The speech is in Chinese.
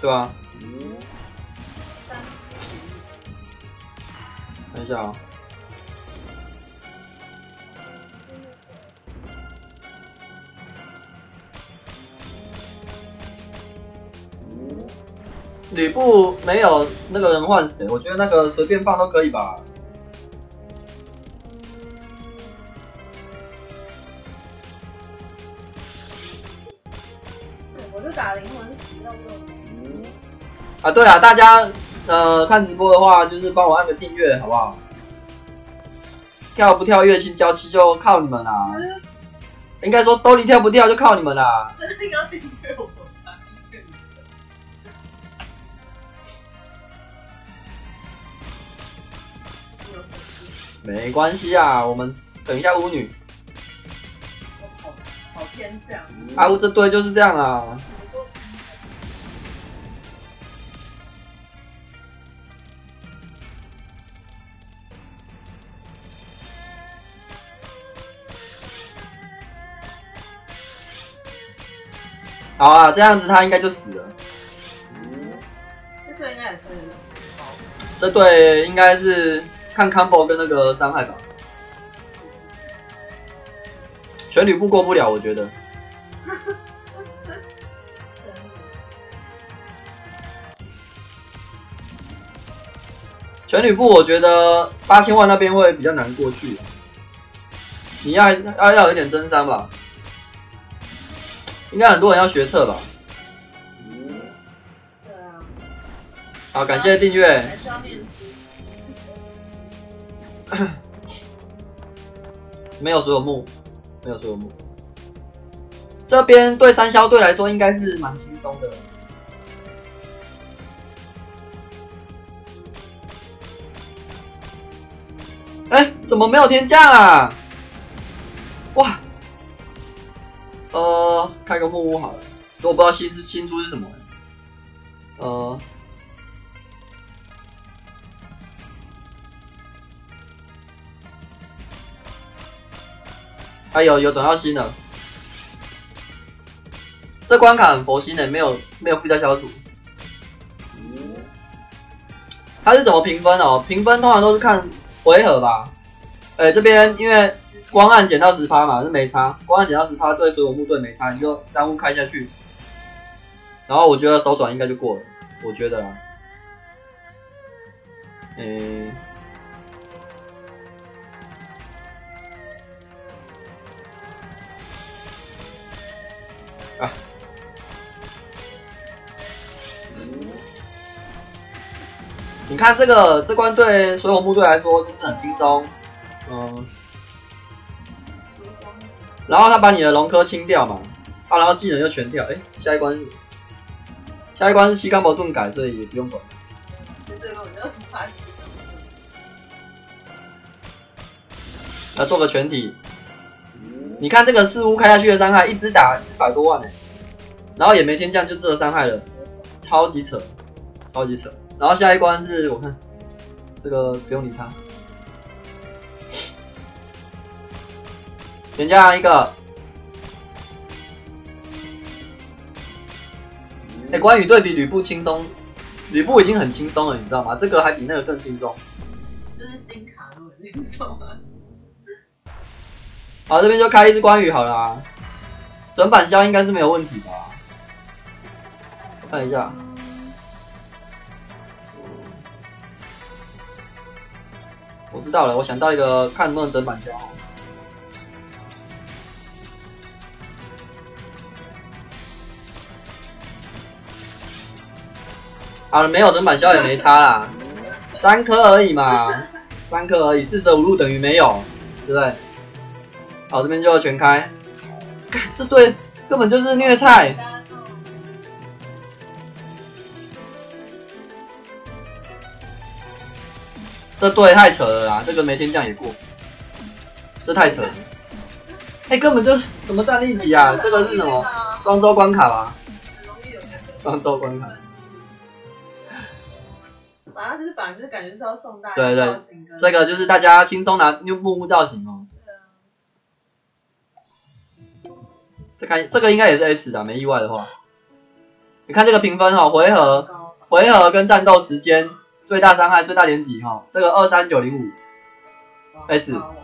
对啊。等一下啊。吕布没有那个人换谁？我觉得那个随便放都可以吧。我就打灵魂石到啊，对啊，大家呃看直播的话，就是帮我按个订阅，好不好？跳不跳跃性交期就靠你们啦。应该说兜里跳不跳就靠你们啦。真的要订阅我。没关系啊，我们等一下巫女。好好天降。阿乌这队就是这样啊。好啊，这样子他应该就死了。这队应该也是。这队应该是。看 combo 跟那个伤害吧，全吕布过不了，我觉得。全吕布，我觉得八千万那边会比较难过去。你要要要有点真伤吧？应该很多人要学测吧？好，感谢订阅。没有所有木，没有所有木。这边对三消队来说应该是蛮轻松的。怎么没有天降啊？哇！呃，开个木屋好了。我不知道新是新出是什么。呃。哎有有转到新的，这关卡很佛心的，没有没有附加小组。它是怎么评分哦？评分通常都是看回合吧。哎，这边因为光暗减到十趴嘛，是没差。光暗减到十趴，对所有木盾没差，你就三屋开下去。然后我觉得手转应该就过了，我觉得啊。哎。啊！你看这个这关对所有部队来说就是很轻松，嗯。然后他把你的龙科清掉嘛，啊，然后技能又全跳，哎，下一关下一关是西干博盾改，所以也不用管。来做个全体。你看这个四屋开下去的伤害，一直打一百多万呢，然后也没天降，就这个伤害了，超级扯，超级扯。然后下一关是我看，这个不用理他，天降一个。哎，关羽对比吕布轻松，吕布已经很轻松了，你知道吗？这个还比那个更轻松。就是新卡都很轻松啊。好，这边就开一只关羽好了，整板消应该是没有问题吧？看一下，我知道了，我想到一个，看能不能整板消。好了，没有整板消也没差啦，三颗而已嘛，三颗而已，四舍五入等于没有，对不对？好，这边就要全开。这队根本就是虐菜。这队太扯了啦！这个没天降也过，这太扯了。哎，根本就是什么战力级啊？这个是什么双周关卡吧？双周关卡。反正就是反正就是感觉是要送大家对对，这个就是大家轻松拿用木屋造型哦。这看这个应该也是 S 的，没意外的话。你看这个评分哈，回合高回合跟战斗时间、最大伤害、最大连击哈，这个二三九零五哇 S 高哦